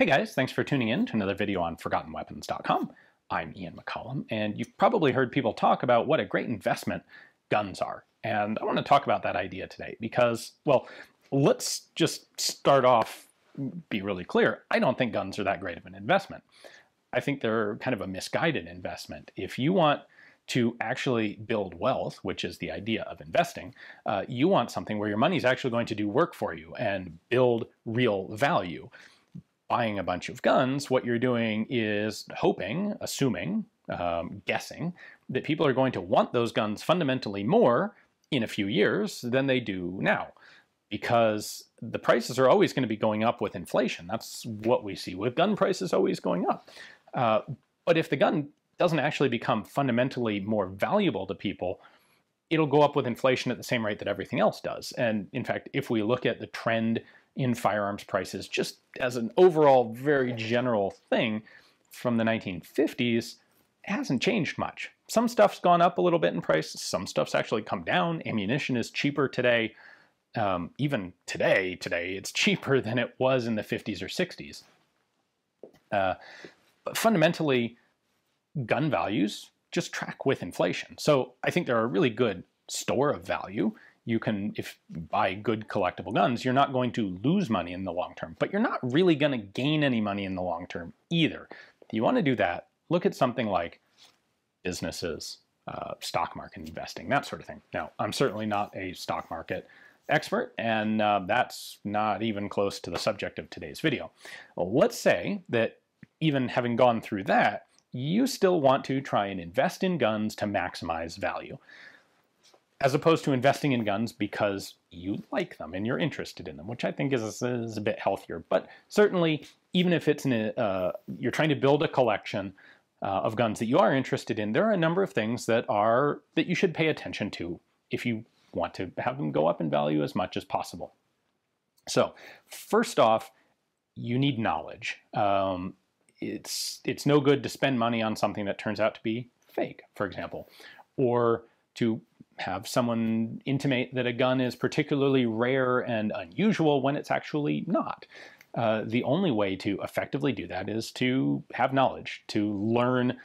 Hey guys, thanks for tuning in to another video on ForgottenWeapons.com. I'm Ian McCollum, and you've probably heard people talk about what a great investment guns are. And I want to talk about that idea today because, well, let's just start off, be really clear. I don't think guns are that great of an investment. I think they're kind of a misguided investment. If you want to actually build wealth, which is the idea of investing, uh, you want something where your money is actually going to do work for you and build real value buying a bunch of guns, what you're doing is hoping, assuming, um, guessing that people are going to want those guns fundamentally more in a few years than they do now. Because the prices are always going to be going up with inflation. That's what we see with gun prices always going up. Uh, but if the gun doesn't actually become fundamentally more valuable to people, it'll go up with inflation at the same rate that everything else does. And in fact, if we look at the trend in firearms prices, just as an overall very general thing from the 1950s, hasn't changed much. Some stuff's gone up a little bit in price, some stuff's actually come down. Ammunition is cheaper today. Um, even today, today, it's cheaper than it was in the 50s or 60s. Uh, but fundamentally, gun values just track with inflation. So I think they're a really good store of value you can, if buy good collectible guns, you're not going to lose money in the long term, but you're not really going to gain any money in the long term either. If you want to do that, look at something like businesses, uh, stock market investing, that sort of thing. Now, I'm certainly not a stock market expert, and uh, that's not even close to the subject of today's video. Well, let's say that even having gone through that, you still want to try and invest in guns to maximize value as opposed to investing in guns because you like them and you're interested in them, which I think is, is a bit healthier. But certainly, even if it's a, uh, you're trying to build a collection uh, of guns that you are interested in, there are a number of things that are that you should pay attention to if you want to have them go up in value as much as possible. So, first off, you need knowledge. Um, it's it's no good to spend money on something that turns out to be fake, for example, or to have someone intimate that a gun is particularly rare and unusual when it's actually not. Uh, the only way to effectively do that is to have knowledge, to learn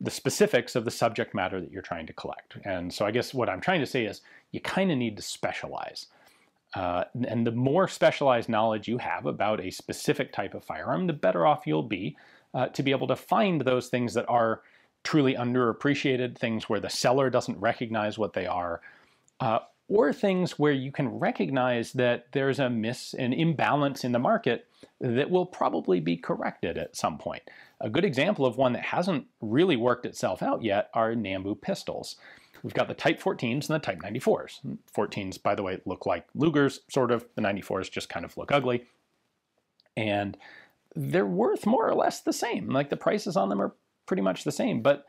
the specifics of the subject matter that you're trying to collect. And so I guess what I'm trying to say is you kind of need to specialize. Uh, and the more specialized knowledge you have about a specific type of firearm, the better off you'll be uh, to be able to find those things that are truly underappreciated, things where the seller doesn't recognize what they are, uh, or things where you can recognize that there's a miss, an imbalance in the market that will probably be corrected at some point. A good example of one that hasn't really worked itself out yet are Nambu pistols. We've got the Type 14s and the Type 94s. 14s, by the way, look like Lugers, sort of. The 94s just kind of look ugly. And they're worth more or less the same. Like the prices on them are pretty much the same. But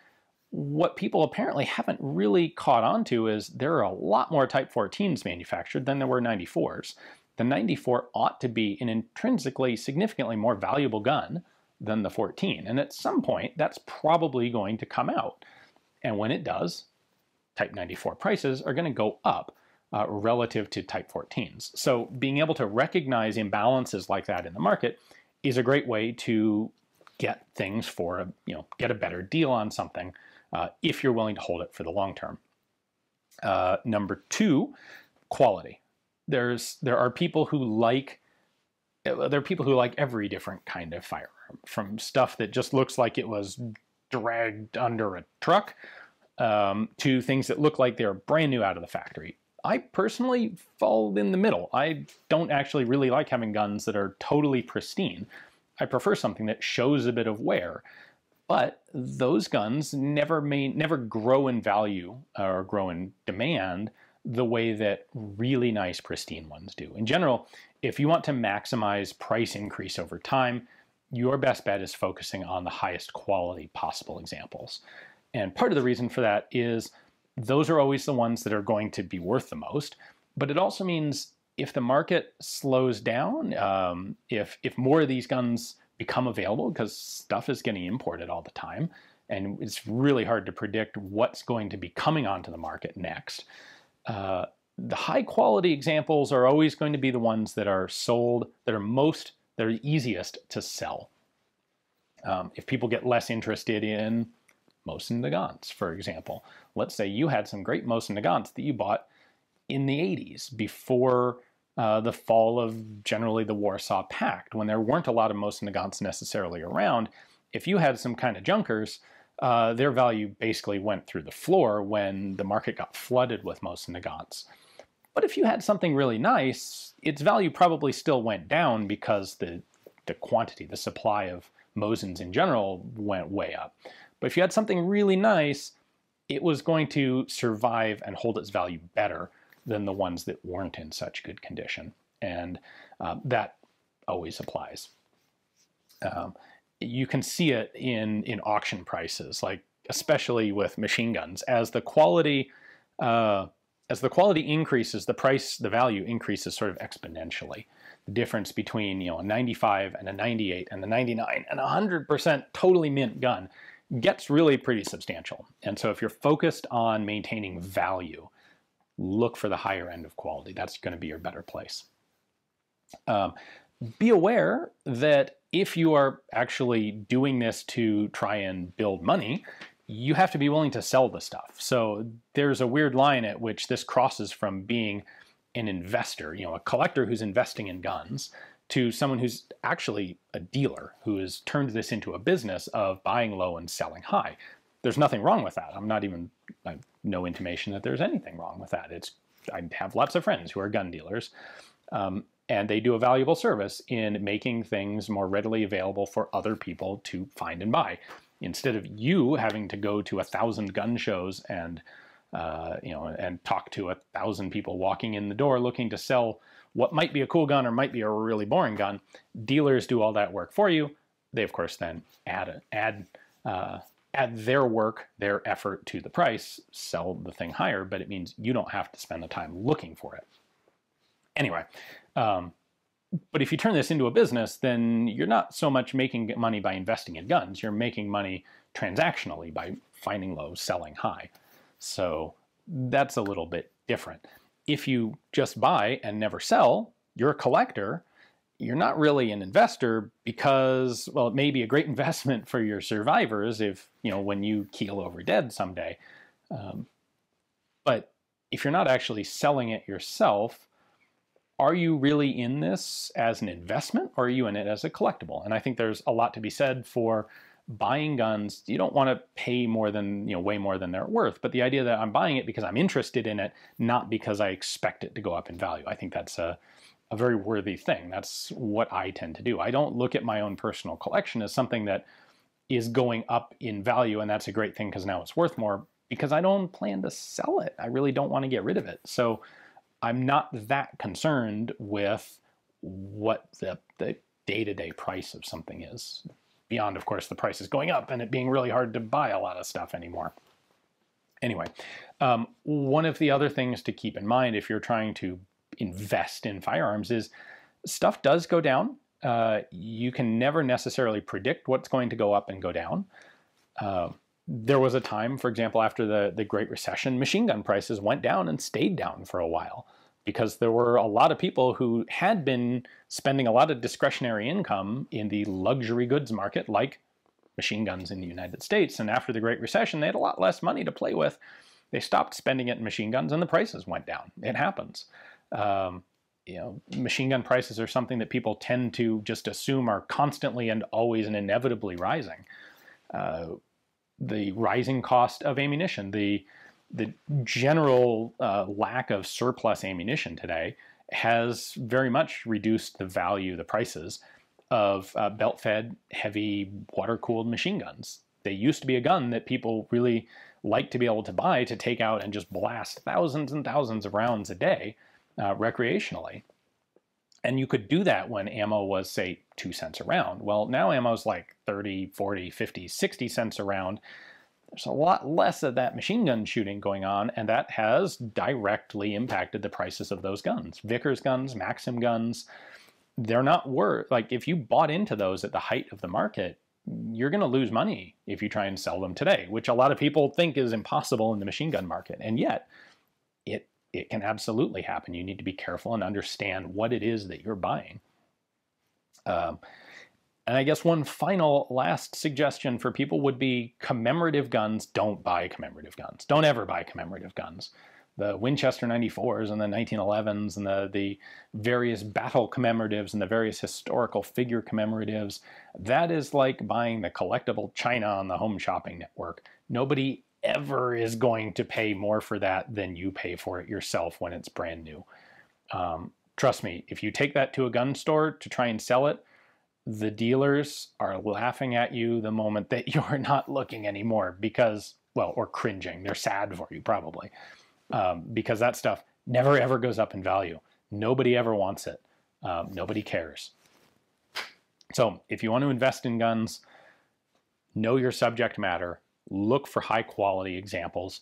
what people apparently haven't really caught on to is there are a lot more Type 14s manufactured than there were 94s. The 94 ought to be an intrinsically significantly more valuable gun than the 14. And at some point, that's probably going to come out. And when it does, Type 94 prices are going to go up uh, relative to Type 14s. So being able to recognize imbalances like that in the market is a great way to get things for a, you know, get a better deal on something uh, if you're willing to hold it for the long term. Uh, number two, quality. There's there are people who like uh, there are people who like every different kind of firearm, from stuff that just looks like it was dragged under a truck um, to things that look like they're brand new out of the factory. I personally fall in the middle. I don't actually really like having guns that are totally pristine. I prefer something that shows a bit of wear. But those guns never may never grow in value or grow in demand the way that really nice pristine ones do. In general, if you want to maximize price increase over time, your best bet is focusing on the highest quality possible examples. And part of the reason for that is those are always the ones that are going to be worth the most, but it also means if the market slows down, um, if if more of these guns become available because stuff is getting imported all the time, and it's really hard to predict what's going to be coming onto the market next. Uh, the high quality examples are always going to be the ones that are sold that are most that are easiest to sell. Um, if people get less interested in Mosin Nagants, for example, let's say you had some great Mosin Nagants that you bought in the 80s before uh, the fall of generally the Warsaw Pact, when there weren't a lot of Mosin Nagants necessarily around. If you had some kind of junkers, uh, their value basically went through the floor when the market got flooded with Mosin Nagants. But if you had something really nice, its value probably still went down because the, the quantity, the supply of Mosins in general went way up. But if you had something really nice, it was going to survive and hold its value better than the ones that weren't in such good condition. And um, that always applies. Um, you can see it in, in auction prices, like especially with machine guns. As the quality uh, as the quality increases, the price, the value increases sort of exponentially. The difference between you know a 95 and a 98 and a 99 and a 100% totally mint gun gets really pretty substantial. And so if you're focused on maintaining value, look for the higher end of quality. That's going to be your better place. Um, be aware that if you are actually doing this to try and build money, you have to be willing to sell the stuff. So there's a weird line at which this crosses from being an investor, you know, a collector who's investing in guns, to someone who's actually a dealer who has turned this into a business of buying low and selling high. There's nothing wrong with that. I'm not even, I have no intimation that there's anything wrong with that. It's, I have lots of friends who are gun dealers. Um, and they do a valuable service in making things more readily available for other people to find and buy. Instead of you having to go to a thousand gun shows and uh, you know and talk to a thousand people walking in the door looking to sell what might be a cool gun or might be a really boring gun, dealers do all that work for you. They of course then add add uh, add their work, their effort to the price, sell the thing higher, but it means you don't have to spend the time looking for it. Anyway, um, but if you turn this into a business, then you're not so much making money by investing in guns. You're making money transactionally by finding low, selling high. So that's a little bit different. If you just buy and never sell, you're a collector. You're not really an investor because, well, it may be a great investment for your survivors if, you know, when you keel over dead someday. Um, but if you're not actually selling it yourself, are you really in this as an investment or are you in it as a collectible? And I think there's a lot to be said for buying guns. You don't want to pay more than, you know, way more than they're worth, but the idea that I'm buying it because I'm interested in it, not because I expect it to go up in value. I think that's a, a very worthy thing. That's what I tend to do. I don't look at my own personal collection as something that is going up in value and that's a great thing because now it's worth more because I don't plan to sell it. I really don't want to get rid of it. So I'm not that concerned with what the, day-to-day price of something is. Beyond, of course, the price is going up and it being really hard to buy a lot of stuff anymore. Anyway, um, one of the other things to keep in mind if you're trying to invest in firearms is stuff does go down. Uh, you can never necessarily predict what's going to go up and go down. Uh, there was a time, for example, after the, the Great Recession, machine gun prices went down and stayed down for a while because there were a lot of people who had been spending a lot of discretionary income in the luxury goods market, like machine guns in the United States. And after the Great Recession, they had a lot less money to play with. They stopped spending it in machine guns and the prices went down. It happens. Um, you know, machine gun prices are something that people tend to just assume are constantly and always and inevitably rising. Uh, the rising cost of ammunition, the the general uh, lack of surplus ammunition today has very much reduced the value, the prices of uh, belt-fed, heavy, water-cooled machine guns. They used to be a gun that people really liked to be able to buy to take out and just blast thousands and thousands of rounds a day uh, recreationally. And you could do that when ammo was, say, two cents a round. Well, now ammo is like 30, 40, 50, 60 cents a round. There's a lot less of that machine gun shooting going on, and that has directly impacted the prices of those guns. Vickers guns, Maxim guns, they're not worth, like if you bought into those at the height of the market, you're going to lose money if you try and sell them today, which a lot of people think is impossible in the machine gun market. And yet, it can absolutely happen. You need to be careful and understand what it is that you're buying. Um, And I guess one final last suggestion for people would be commemorative guns. Don't buy commemorative guns. Don't ever buy commemorative guns. The Winchester 94s and the 1911s and the, the various battle commemoratives and the various historical figure commemoratives, that is like buying the collectible china on the home shopping network. Nobody ever is going to pay more for that than you pay for it yourself when it's brand new. Um, trust me, if you take that to a gun store to try and sell it, the dealers are laughing at you the moment that you're not looking anymore because, well, or cringing. They're sad for you probably um, because that stuff never ever goes up in value. Nobody ever wants it. Um, nobody cares. So if you want to invest in guns, know your subject matter, look for high quality examples,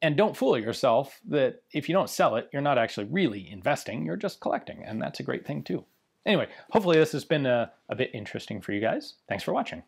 and don't fool yourself that if you don't sell it, you're not actually really investing, you're just collecting, and that's a great thing too. Anyway, hopefully this has been a, a bit interesting for you guys. Thanks for watching.